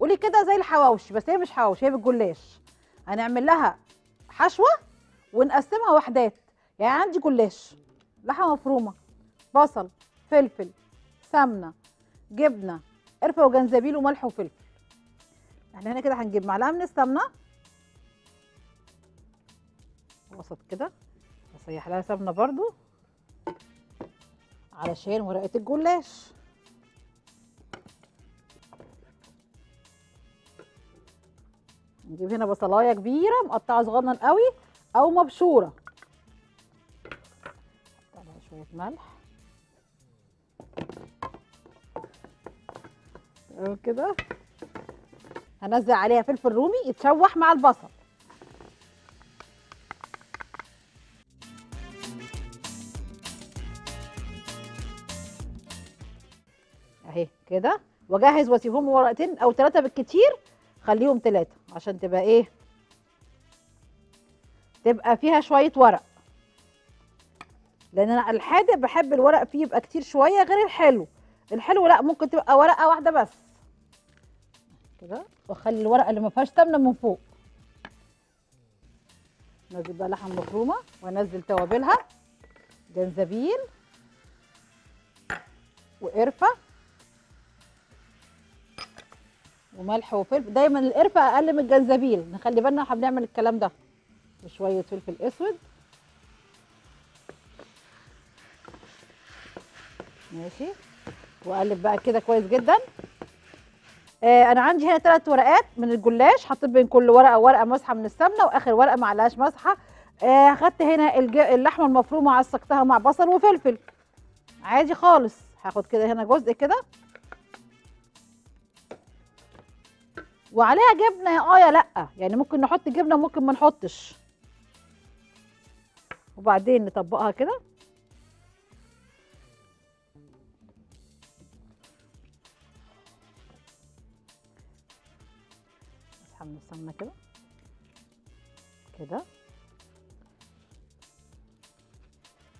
قولي كده زي الحواوشي بس هي مش حواوشي هي بالجلاش. هنعمل لها حشوة ونقسمها وحدات. يعني عندي جلاش لحمة مفرومة بصل فلفل سمنة جبنة قرفة وجنزبيل وملح وفلفل. إحنا هنا كده هنجيب معلقة من السمنة. وسط كده اسيح لها سمنة برضو علشان ورقة الجلاش. نجيب هنا بصلاية كبيرة مقطعة صغنن قوي أو مبشورة. عليها شوية ملح. كده. هنزل عليها فلفل رومي يتشوح مع البصل. أهي كده. وأجهز وأسيبهم ورقتين أو ثلاثة بالكتير. خليهم ثلاثة عشان تبقى إيه؟ تبقى فيها شوية ورق. لأن أنا الحادق بحب الورق فيه يبقى كتير شوية غير الحلو. الحلو لأ ممكن تبقى ورقة واحدة بس. كده؟ وأخلي الورقه اللي ما فيهاش سمنه من فوق. نزل بقى لحم مفرومة وأنزل توابلها. جنزبيل. وقرفة. وملح وفلفل. دايما القرفة أقل من الجنزبيل. نخلي بالنا إحنا بنعمل الكلام ده. وشويه فلفل أسود. ماشي. وأقلب بقى كده كويس جدا. آه أنا عندي هنا ثلاث ورقات من الجلاش. حطيت بين كل ورقة ورقة مسحه من السمنة وآخر ورقة معلهاش مسحه آه خدت هنا. اللحمة المفرومة عسقتها مع بصل وفلفل. عادي خالص. هاخد كده هنا جزء كده. وعليها جبنة. آه يا لأ. يعني ممكن نحط جبنة ممكن ما نحطش. وبعدين نطبقها كده. اسحب من السمنه كده. كده.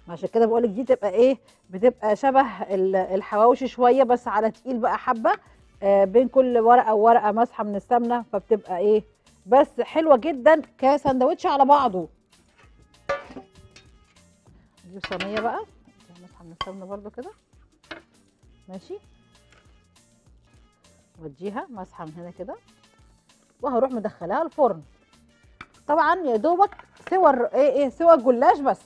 عشان كده بقولك دي تبقى إيه؟ بتبقى شبه ال- الحواوشي شوية بس على تقيل بقى حبة. بين كل ورقة وورقة مسحه من السمنة فبتبقى إيه؟ بس حلوة جدا كساندوتش على بعضه. نجيب صينية بقى. مسحه من السمنة برده كده. ماشي. واديها مسحه من هنا كده. وهروح مدخلاها الفرن. طبعا يا دوبك سوى إيه إيه سوى الجلاش بس.